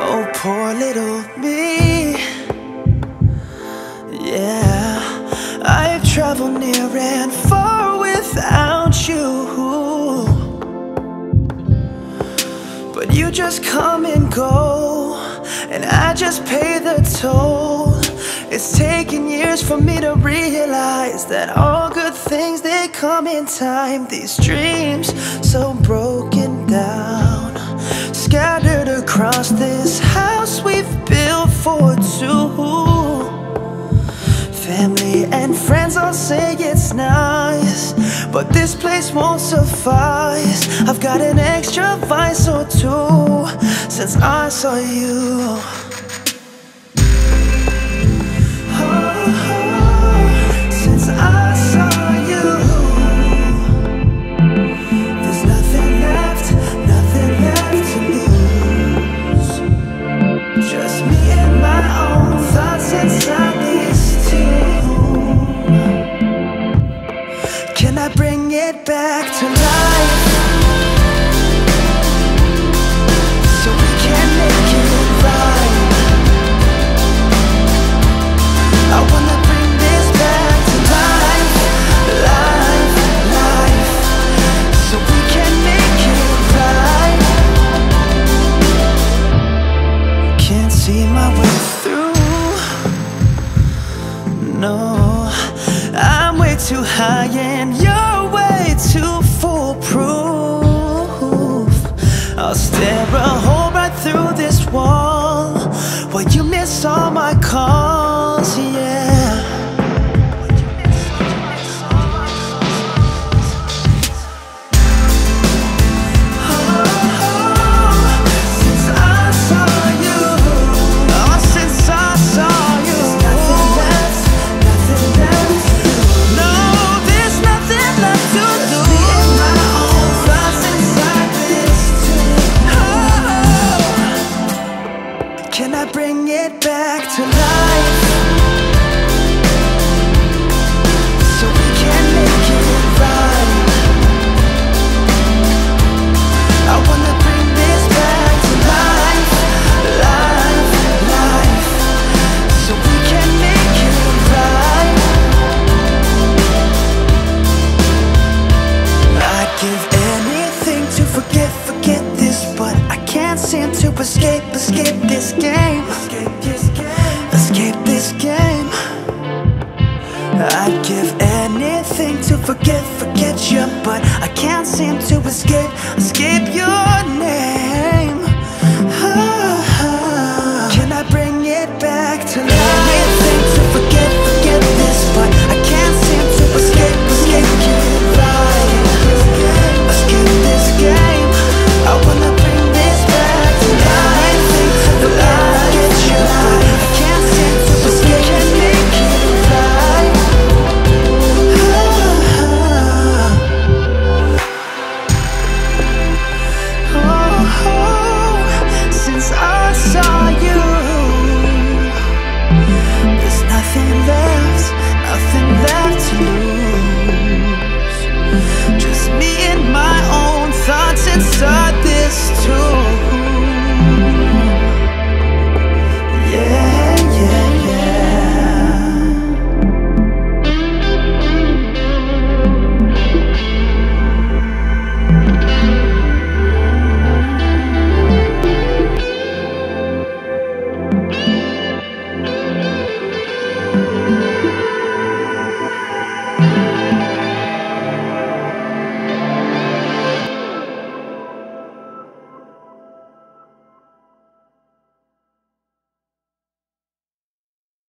Oh, poor little me. Yeah, I've traveled near and far without you. But you just come and go, and I just pay the toll. It's taken years for me to realize that all good things they come in time. These dreams so broken across this house we've built for two. Family and friends all say it's nice, but this place won't suffice. I've got an extra vice or two since I saw you. It back to life? So we can make it right. I wanna bring this back to life, life, life. So we can make it right. Can't see my way through. No, I'm way too high and you're I bring it back to life? Escape this game, escape this game. I'd give anything to forget, forget you, but I can't seem to escape, escape name.